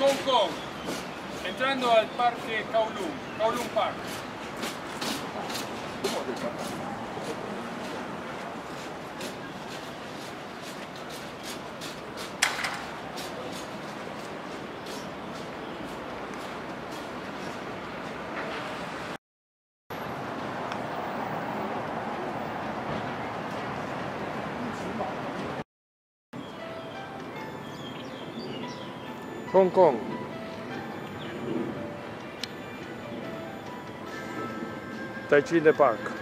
Hong Kong, entrando al parque Kowloon, Kowloon Park. Hong Kong. Tai Chi the Park.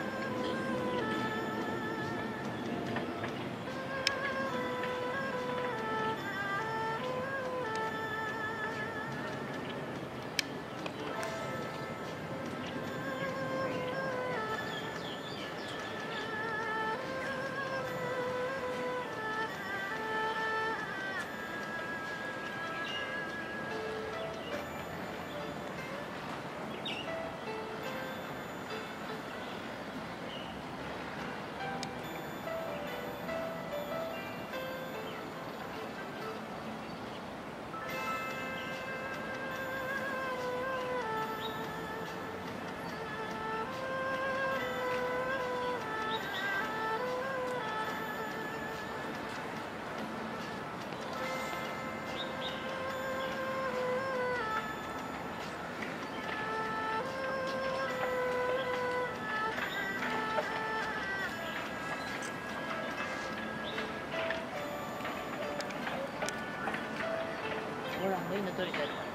取りたい。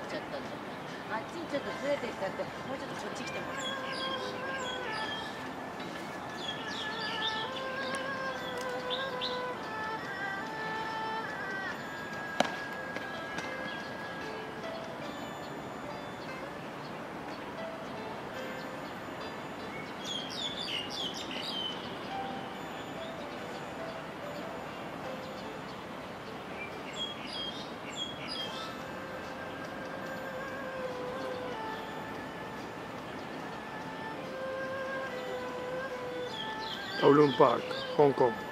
きちゃったんだあっちにちょっとずれてきゃってもうちょっとそっち来てもらって。Kowloon Park, Hong Kong.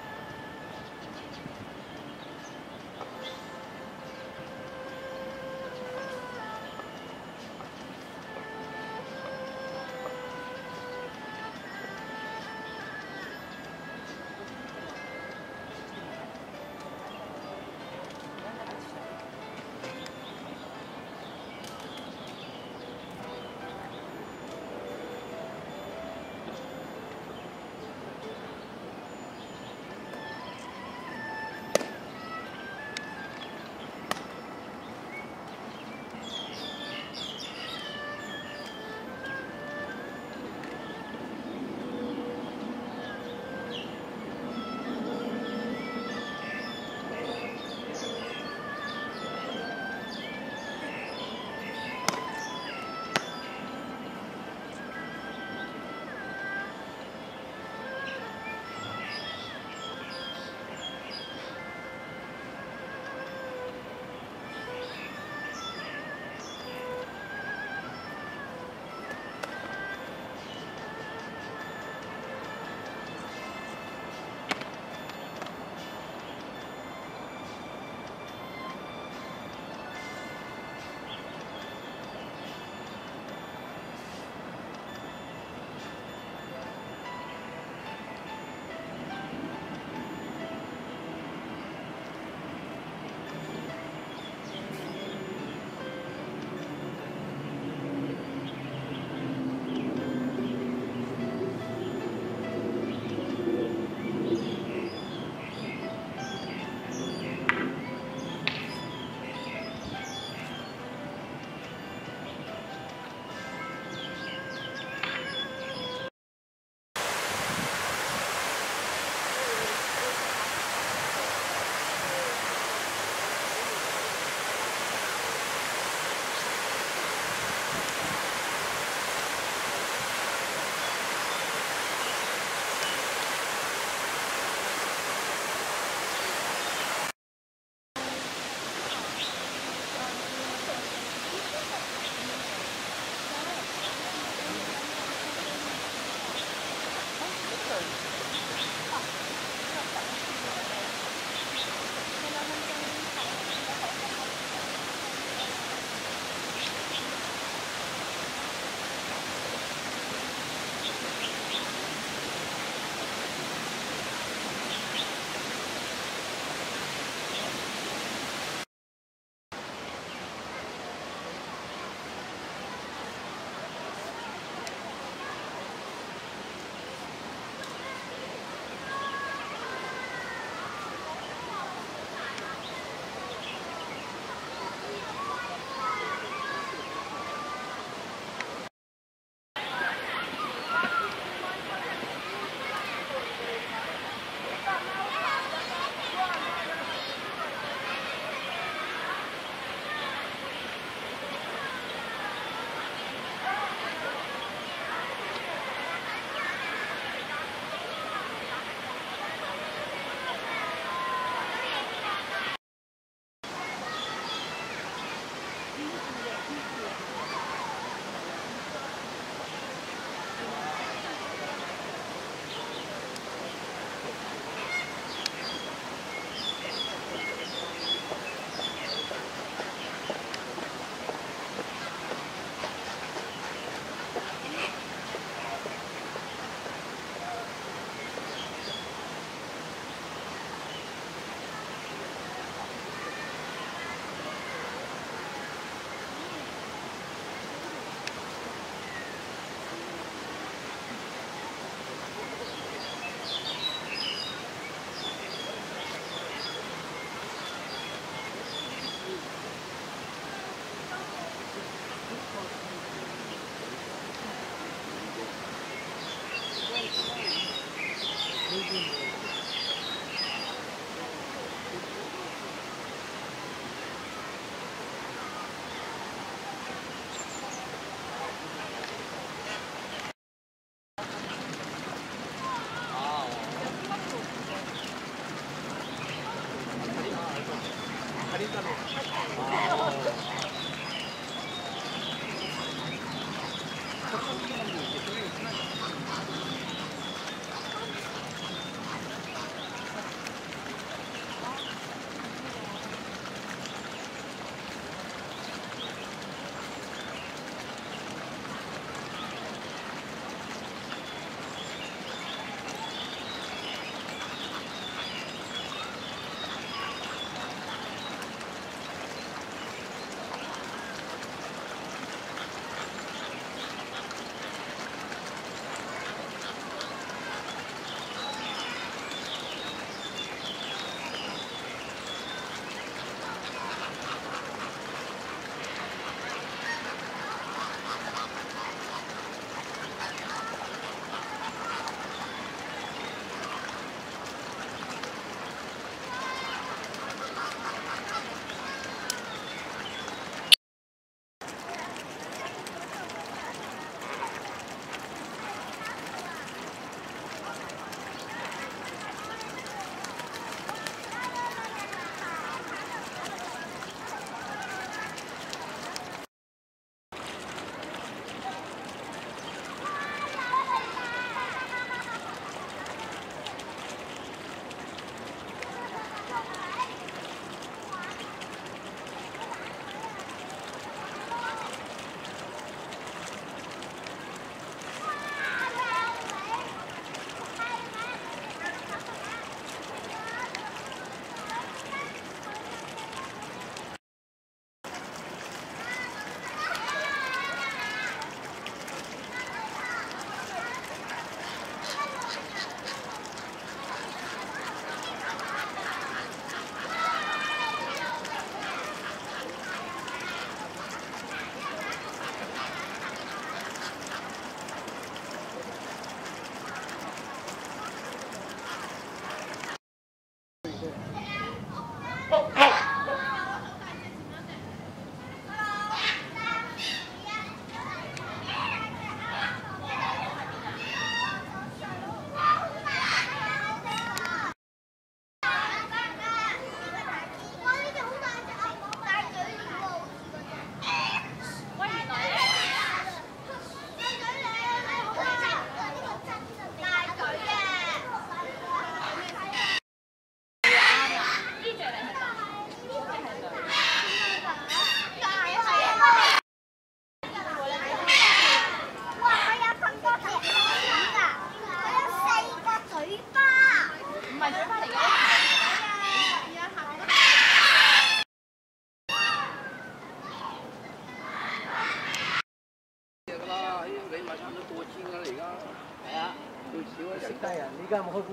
少啊！死！你而家冇開鋪？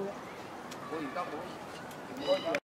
我而家冇，